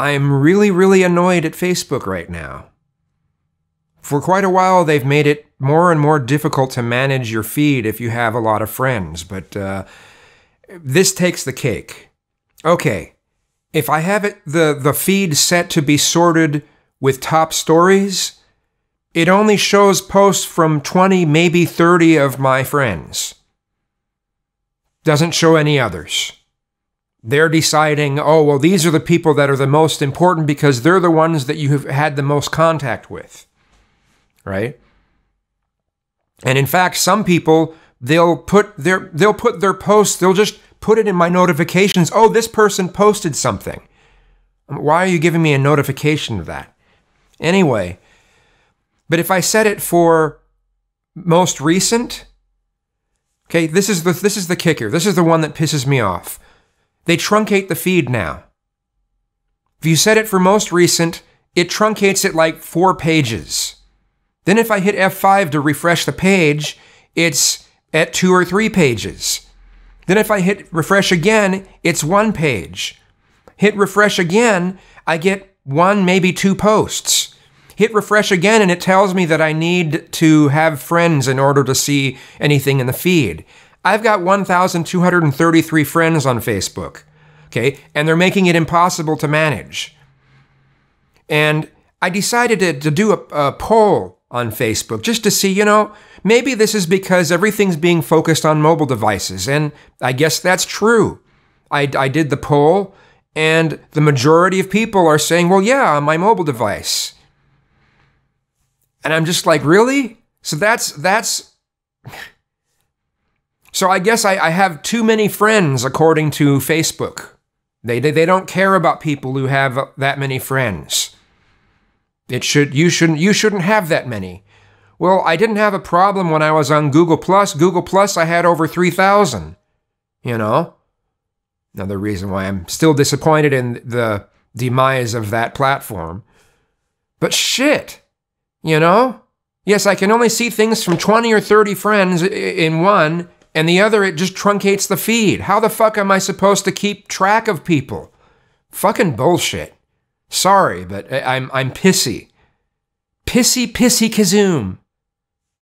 I'm really, really annoyed at Facebook right now. For quite a while, they've made it more and more difficult to manage your feed if you have a lot of friends, but uh, this takes the cake. Okay, if I have it the, the feed set to be sorted with top stories, it only shows posts from 20, maybe 30 of my friends. Doesn't show any others. They're deciding, oh, well, these are the people that are the most important because they're the ones that you have had the most contact with. Right? And in fact, some people, they'll put their they'll put their posts, they'll just put it in my notifications. Oh, this person posted something. Why are you giving me a notification of that? Anyway, but if I set it for most recent, okay, this is the this is the kicker. This is the one that pisses me off. They truncate the feed now. If you set it for most recent, it truncates it like four pages. Then if I hit F5 to refresh the page, it's at two or three pages. Then if I hit refresh again, it's one page. Hit refresh again, I get one, maybe two posts. Hit refresh again and it tells me that I need to have friends in order to see anything in the feed. I've got 1,233 friends on Facebook, okay, and they're making it impossible to manage. And I decided to, to do a, a poll on Facebook just to see, you know, maybe this is because everything's being focused on mobile devices. And I guess that's true. I, I did the poll, and the majority of people are saying, well, yeah, on my mobile device. And I'm just like, really? So that's, that's, so I guess I, I have too many friends according to Facebook. They, they, they don't care about people who have that many friends. It should you shouldn't you shouldn't have that many. Well, I didn't have a problem when I was on Google Plus. Google Plus I had over 3000. You know? Another reason why I'm still disappointed in the demise of that platform. But shit. You know? Yes, I can only see things from 20 or 30 friends in one, and the other it just truncates the feed. How the fuck am I supposed to keep track of people? Fucking bullshit. Sorry, but I'm I'm pissy. Pissy pissy Kizzume.